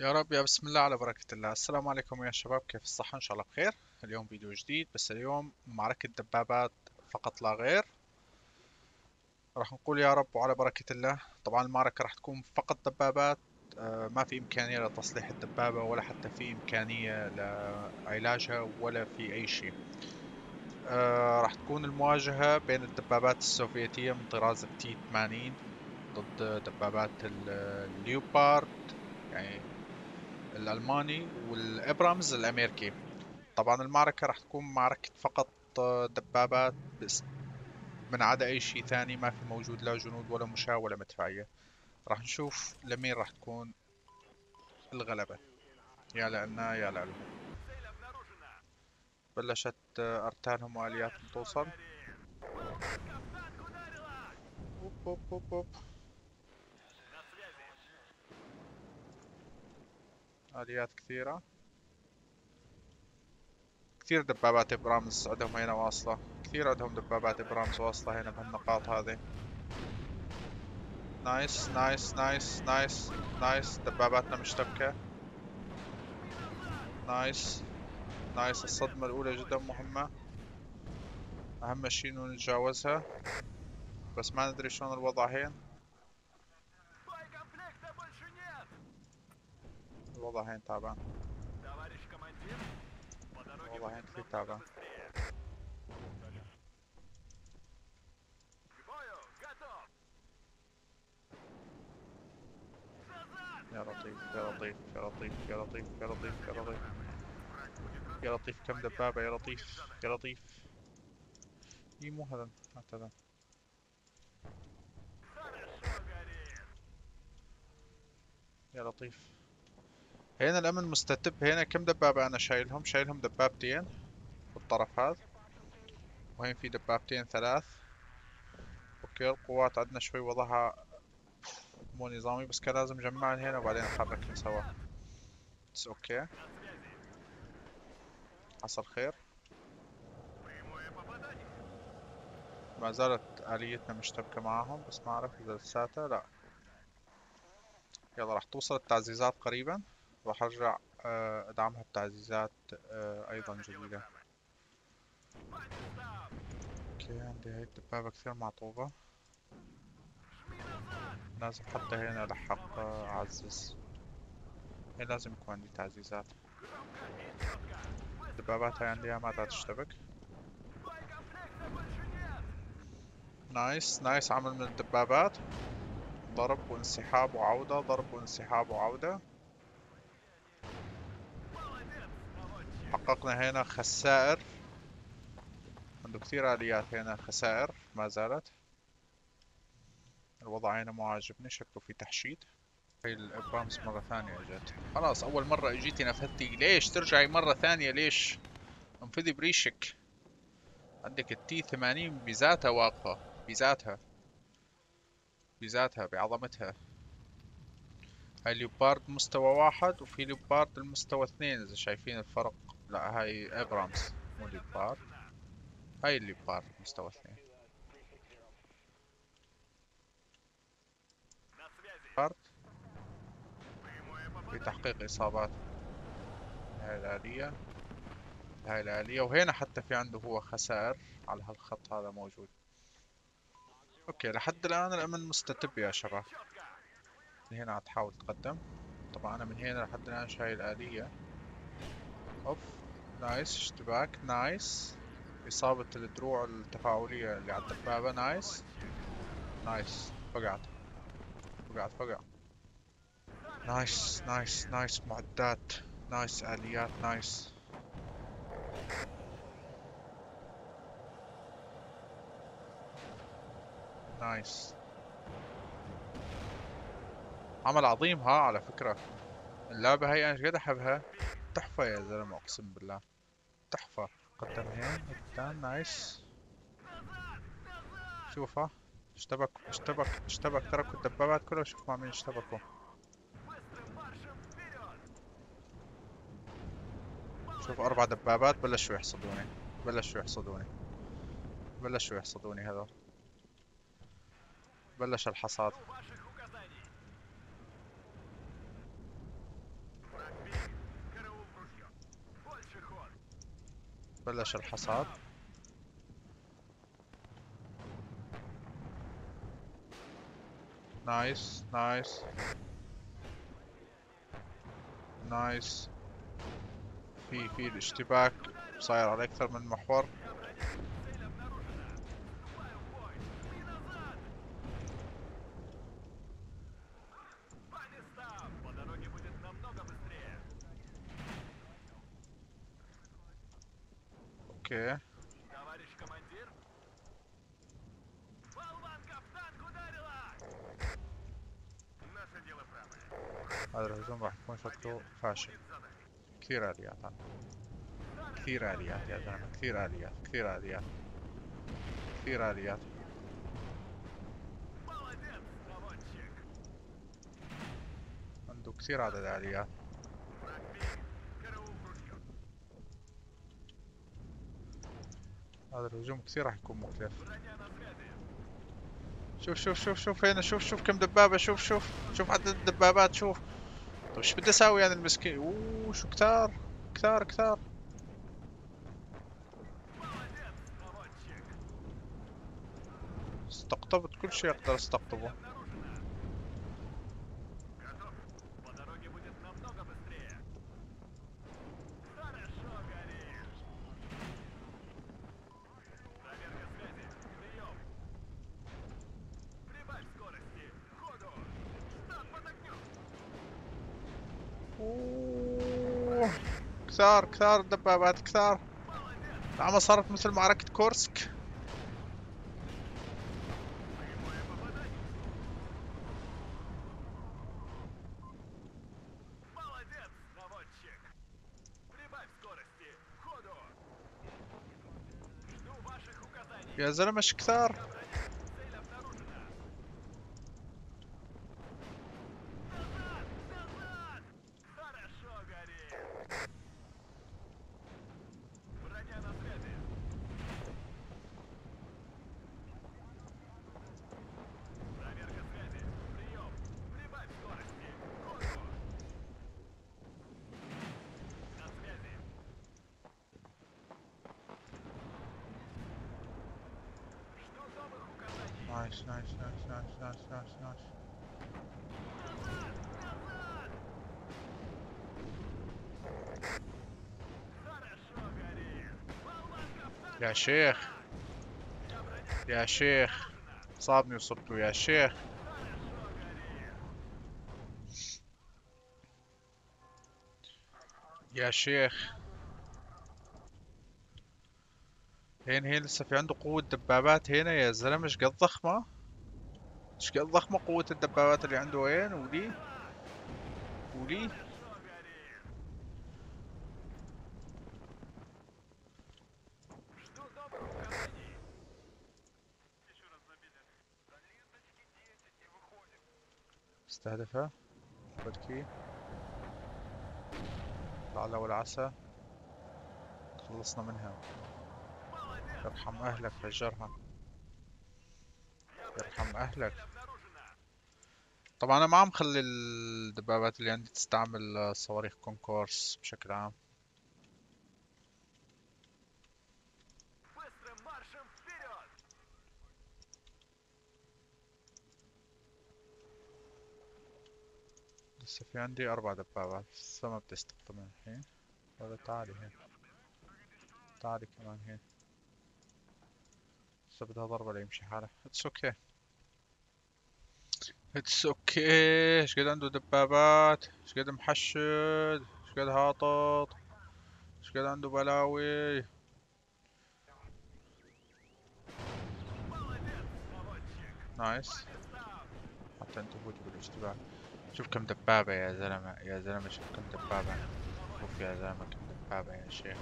يا رب يا بسم الله على بركة الله. السلام عليكم يا شباب كيف الصحة؟ إن شاء الله بخير. اليوم فيديو جديد بس اليوم معركة دبابات فقط لا غير. راح نقول يا رب وعلى بركة الله طبعا المعركة راح تكون فقط دبابات. آه، ما في إمكانية لتصليح الدبابة ولا حتى في إمكانية لعلاجها ولا في أي شيء. آه، راح تكون المواجهة بين الدبابات السوفيتية من طراز التي 80 ضد دبابات الليوبارد. الألماني والإبرامز الأمريكي. طبعا المعركة راح تكون معركة فقط دبابات بس. من عدا أي شيء ثاني ما في موجود لا جنود ولا مشاة ولا مدفعية. راح نشوف لمين راح تكون الغلبة. يا لعنا يا لعلو بلشت أرتانهم وآلياتهم توصل. أوب أوب أوب أوب. آليات كثيرة. كثير دبابات إبرامز عندهم هنا واصلة. كثير عندهم دبابات إبرامز واصلة هنا بهالنقاط هذه. nice nice nice nice nice دباباتنا مشتبكة. nice nice الصدمة الأولى جدا مهمة. أهم شي إنه نتجاوزها. بس ما ندري شلون الوضع هين. الوضع هين تعبان الوضع هين كثير تعبان يا لطيف يا لطيف يا لطيف يا لطيف يا لطيف يا لطيف يا لطيف كم دبابة يا لطيف يا لطيف اي مو هذا هذا يا لطيف هنا الأمن مستتب. هنا كم دبابة أنا شايلهم؟ شايلهم دبابتين بالطرف هذا وهين في دبابتين ثلاث. أوكي القوات عندنا شوي وضعها مو نظامي بس كان لازم نجمعن هنا وبعدين نحركن سوا. بس okay. حصل خير. ما زالت آليتنا مشتبكة معاهم بس ما أعرف إذا لساتها لا. يلا راح توصل التعزيزات قريبا. راح أرجع آه، أدعمها بتعزيزات آه، أيضا جديدة. okay عندي هاي الدبابة كثير معطوبة. لازم حتى هنا لحق آه، أعزز. هي لازم يكون عندي تعزيزات. الدبابات هاي عندي ما تشتبك. nice nice عمل من الدبابات. ضرب وانسحاب وعودة ضرب وانسحاب وعودة. حققنا هنا خسائر. عنده كثير آليات هنا خسائر ما زالت. الوضع هنا مو عاجبني شكله في تحشيد. هي الأبرامز مرة ثانية إجت. خلاص أول مرة أجيتي نفذتي. ليش ترجعي مرة ثانية؟ ليش؟ انفذي بريشك. عندك التي ثمانين بذاتها واقفة. بذاتها. بذاتها بعظمتها. هاي ليوبارد مستوى واحد وفي ليوبارد المستوى اثنين إذا شايفين الفرق. لا هاي ابرامز مو ليوبارد هاي الليوبارد مستوى اثنين. ليوبارد في تحقيق إصابات هاي الآلية هاي الآلية وهنا حتى في عنده هو خسائر على هالخط هذا موجود. أوكي لحد الآن الأمن مستتب يا شباب. من هنا تحاول تقدم. طبعا أنا من هنا لحد الآن شايل آلية. أوف. nice اشتباك nice. إصابة الدروع التفاعلية اللي على الدبابة nice. nice فقعت. فقعت فقع nice nice nice معدات. nice آليات nice. nice. عمل عظيم ها على فكرة. اللعبة هاي أنا قد أحبها. تحفة يا زلمة أقسم بالله. تحفة قدم هين قدام نايس. شوفها اشتبك اشتبك اشتبك. تركوا الدبابات كلها شوف مع مين اشتبكوا. شوف أربع دبابات. بلشوا يحصدوني. بلشوا يحصدوني. بلشوا يحصدوني هذول. بلش الحصاد. بلش الحصاد. nice nice. nice. في في الاشتباك صاير على أكثر من محور. هذا الهجوم راح يكون شكله فاشل كثير آليات كثير آليات يا زلمة كثير آليات كثير آليات كثير آليات عنده كثير عدد آليات هذا الهجوم كثير راح يكون مكلف شوف شوف شوف شوف هنا شوف شوف كم دبابة شوف شوف شوف عدد الدبابات شوف. طيب، وش بدي أسوي أنا يعني المسكين؟ اوووو شو كثار كثار كثار استقطبت كل شيء أقدر أستقطبه. أوه. كثار كثار دبابات كثار زعما صارت مثل معركة كورسك يا زلمة شكثار كثار nice, nice, nice, nice, nice, nice, nice. يا شيخ يا شيخ صابني وصبته يا شيخ يا شيخ الحين هي لسه في عنده قوة دبابات هنا يا زلمة إيش قد ضخمة؟ إيش قد ضخمة قوة الدبابات اللي عنده وين ولي؟ ولي؟ استهدفها. بركي لعل والعسى خلصنا منها. ارحم أهلك فجرها ارحم أهلك. طبعا أنا ما عم خلي الدبابات اللي عندي تستعمل صواريخ كونكورس بشكل عام. لسه في عندي أربع دبابات لسه ما بدي استخدمها الحين. ولا تعالي هين تعالي كمان هين بدها ضربة ليمشي حاله. it's okay it's okay إيش قد عنده دبابات؟ إيش قد محشد؟ إيش قد هاطط؟ إيش قد عنده بلاوي؟ nice حتى أنت فوت بالاشتباك شوف كم دبابة يا زلمة. يا زلمة شوف كم دبابة. شوف يا زلمة كم دبابة يا شيخ.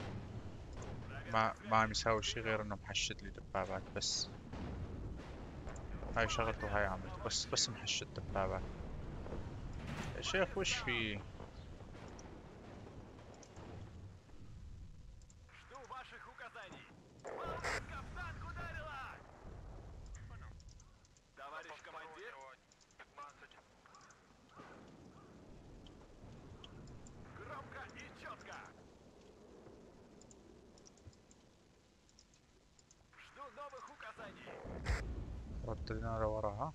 ما ما عم يساوي شي غير إنه محشد لي دبابات بس. هاي شغلته وهاي عملته بس بس محشد دبابات. يا شيخ وش في حط النار وراها.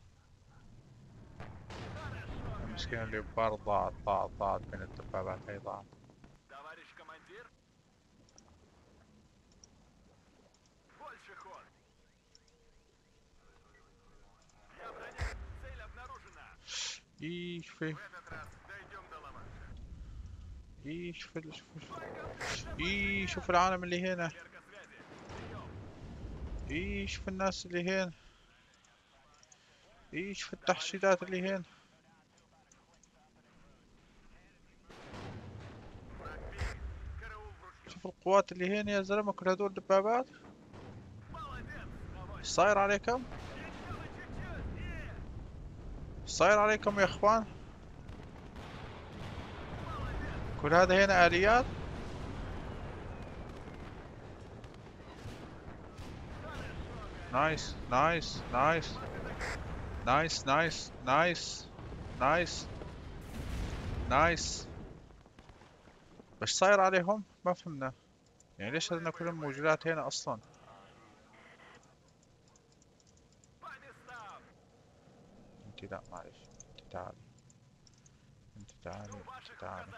المسكين اللي بار ضاعت ضاعت ضاعت بين الدبابات هي ضاعت. إيش في؟ إيش في إيش في العالم اللي هنا؟ إيش في الناس اللي هنا؟ إيش في التحشيدات اللي هنا؟ شوف القوات اللي هنا يا زلمة كل هذول دبابات. صاير عليكم؟ صاير عليكم يا إخوان؟ كل هذا هنا آليات؟ نايس نايس نايس. Nice, nice, nice, nice, نايس باش صاير عليهم ما فهمنا يعني ليش هذنا كلهم موجودات هنا اصلا انت لا معلش انت تعالي انت تعالي انت تعالي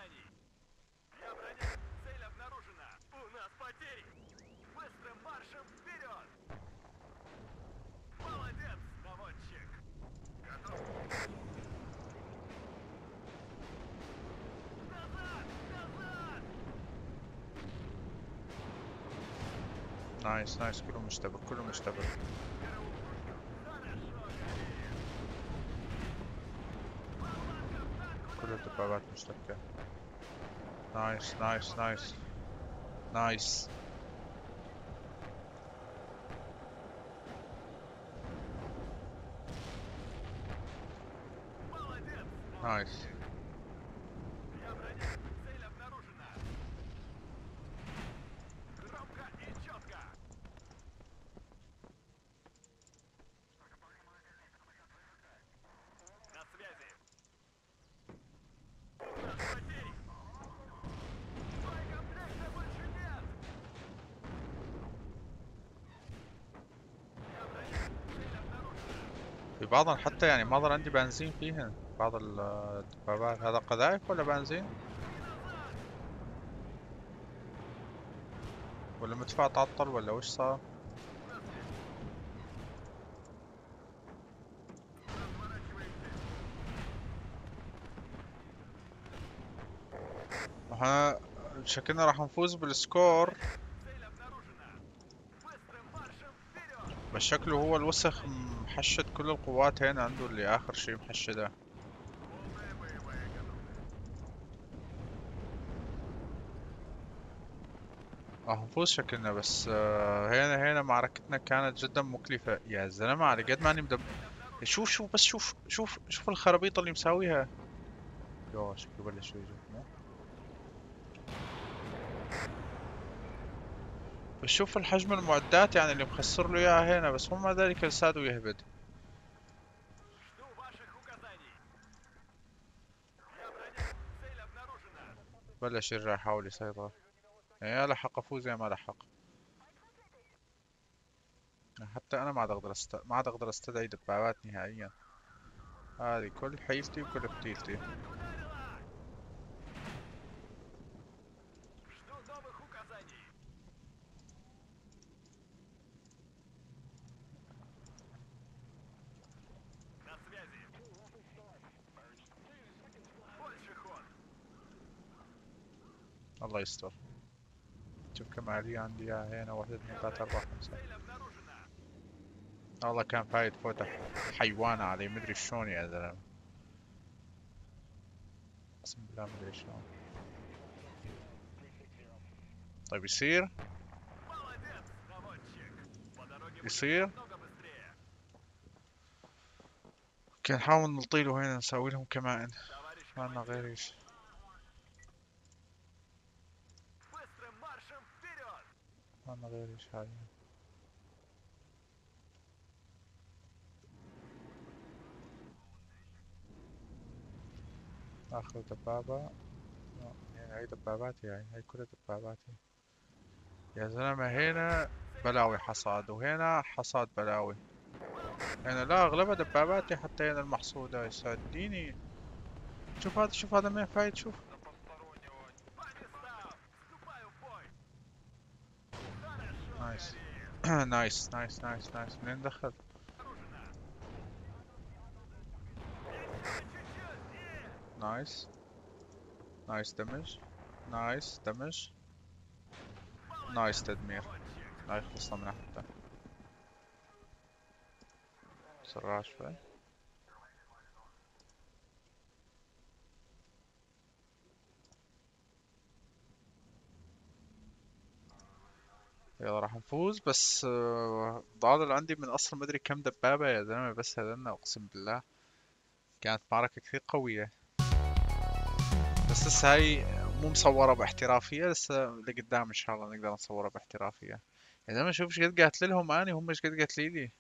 Nice nice kurum işte bu kurum işte bu. Kuruduk abartmış dakika. Nice nice nice. Nice. Nice. في بعضهم حتى يعني ما ظل عندي بنزين فيهن بعض ال- الدبابات هذا قذائف ولا بنزين؟ ولا المدفع تعطل ولا وش صار؟ إحنا شكلنا راح نفوز بالسكور. بس شكله هو الوسخ محشد كل القوات هنا عنده اللي آخر شيء محشدة. آه، هنفوز شكلنا بس آه، هنا هنا معركتنا كانت جدا مكلفة. يا زلمة على قد ما اني مدب شوف شوف بس شوف شوف شوف الخرابيط اللي مساويها. يا شكله بلش يجي بشوف الحجم المعدات يعني اللي مخسر له إياها هنا بس هم ذلك الساد ويهبد بلش يرجع يحاول يسيطر. إيه، يا لحق افوز يا ما لحق حتى أنا ما عاد أقدر است... ما عاد أقدر أستدعي دبابات نهائيا. هذه كل حيلتي وكل بتيلتي الله يستر. شوف كم علي عندي إياها هنا واحد اثنين ثلاثة أربعة خمسة. والله كان فايت فوتة. حيوانة علي مدري شلون يا زلمة أقسم بالله مدري شلون. طيب يصير؟ يصير؟ كان نحاول نلطيله هنا نسوي لهم كمان. ما لنا غير شيء ما لنا غير إيش حاليا آخر دبابة. لا، يعني هاي دباباتي يعني هاي كلها دباباتي يا زلمة هنا بلاوي حصاد وهنا حصاد بلاوي. يعني لا اغلبها دباباتي حتى هنا المحصودة. يساعديني شوف هذا شوف هذا مين فايت شوف. نايس نايس نايس نايس نايس منين دخل؟ نايس نايس دمج نايس دمج نايس تدمير لا يخلصنا من حتى بسرعة شوي يلا راح نفوز بس آه، ضايل عندي من أصلا مدري كم دبابة يا زلمة بس هذنا أقسم بالله كانت معركة كثير قوية. بس لسه هاي مو مصورة باحترافية لسه لقدام إن شاء الله نقدر نصورها باحترافية. يا زلمة شوف إيش قد قاتل لهم اني هم إيش قد قاتلي لي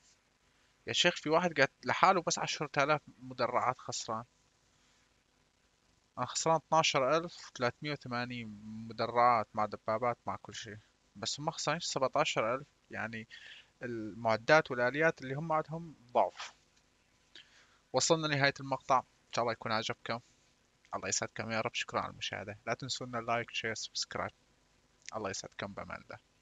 يا شيخ في واحد قاعد لحاله بس عشرة آلاف مدرعات خسران. أنا خسران 12380 مدرعات مع دبابات مع كل شيء. بس هم خسرانين 17000 يعني المعدات والآليات اللي هم عندهم ضعف. وصلنا لنهاية المقطع. إن شاء الله يكون عجبكم. الله يسعدكم يا رب. شكرا على المشاهدة. لا تنسونا like share subscribe. الله يسعدكم بأمان الله.